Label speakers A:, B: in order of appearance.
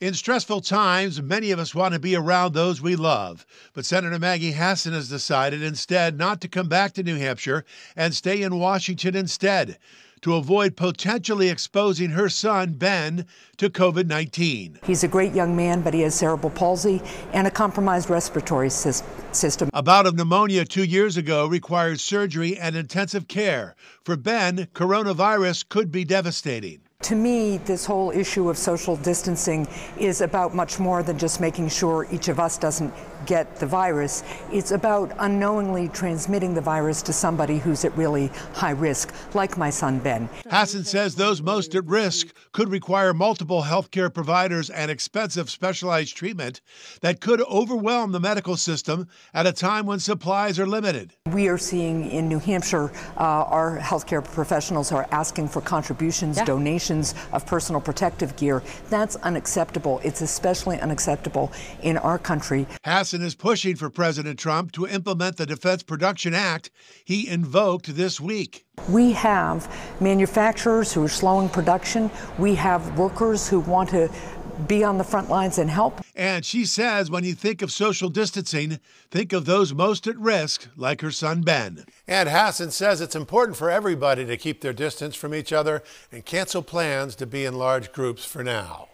A: In stressful times, many of us want to be around those we love. But Senator Maggie Hassan has decided instead not to come back to New Hampshire and stay in Washington instead to avoid potentially exposing her son, Ben, to COVID 19.
B: He's a great young man, but he has cerebral palsy and a compromised respiratory system.
A: A bout of pneumonia two years ago required surgery and intensive care. For Ben, coronavirus could be devastating.
B: To me, this whole issue of social distancing is about much more than just making sure each of us doesn't get the virus. It's about unknowingly transmitting the virus to somebody who's at really high risk, like my son Ben.
A: Hassan says those most at risk could require multiple healthcare providers and expensive specialized treatment that could overwhelm the medical system at a time when supplies are limited.
B: We are seeing in New Hampshire, uh, our healthcare professionals are asking for contributions, yeah. donations of personal protective gear. That's unacceptable. It's especially unacceptable in our country.
A: Hassan is pushing for President Trump to implement the Defense Production Act he invoked this week.
B: We have manufacturers who are slowing production. We have workers who want to be on the front lines and help.
A: And she says when you think of social distancing, think of those most at risk, like her son Ben. And Hassan says it's important for everybody to keep their distance from each other and cancel plans to be in large groups for now.